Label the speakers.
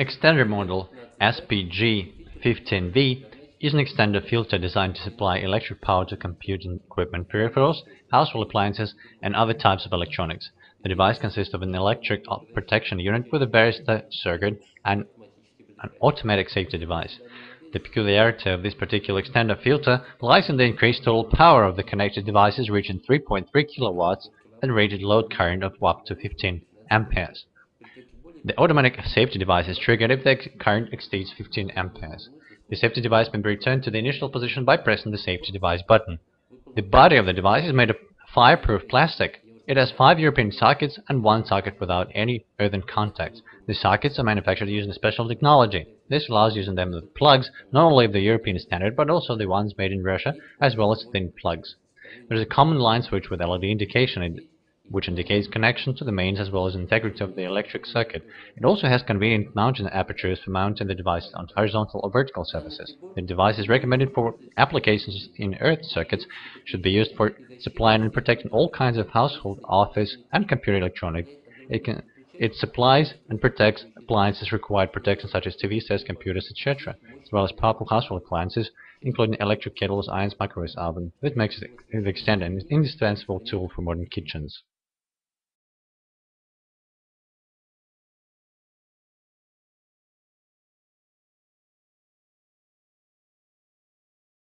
Speaker 1: Extender model SPG15V is an extender filter designed to supply electric power to computing equipment peripherals, household appliances, and other types of electronics. The device consists of an electric protection unit with a varistor circuit and an automatic safety device. The peculiarity of this particular extender filter lies in the increased total power of the connected devices reaching 3.3 kilowatts and rated load current of up to 15 amperes. The automatic safety device is triggered if the current exceeds 15 amperes. The safety device may be returned to the initial position by pressing the safety device button. The body of the device is made of fireproof plastic. It has five European sockets and one socket without any earthen contacts. The sockets are manufactured using special technology. This allows using them with plugs, not only of the European standard, but also the ones made in Russia, as well as thin plugs. There is a common line switch with LED indication which indicates connection to the mains as well as integrity of the electric circuit. It also has convenient mounting apertures for mounting the device on horizontal or vertical surfaces. The device is recommended for applications in earth circuits, should be used for supplying and protecting all kinds of household, office, and computer electronics. It, can, it supplies and protects appliances required protection such as TV sets, computers, etc., as well as powerful household appliances, including electric kettles, irons, microwaves, oven. This makes it an indispensable tool for modern kitchens.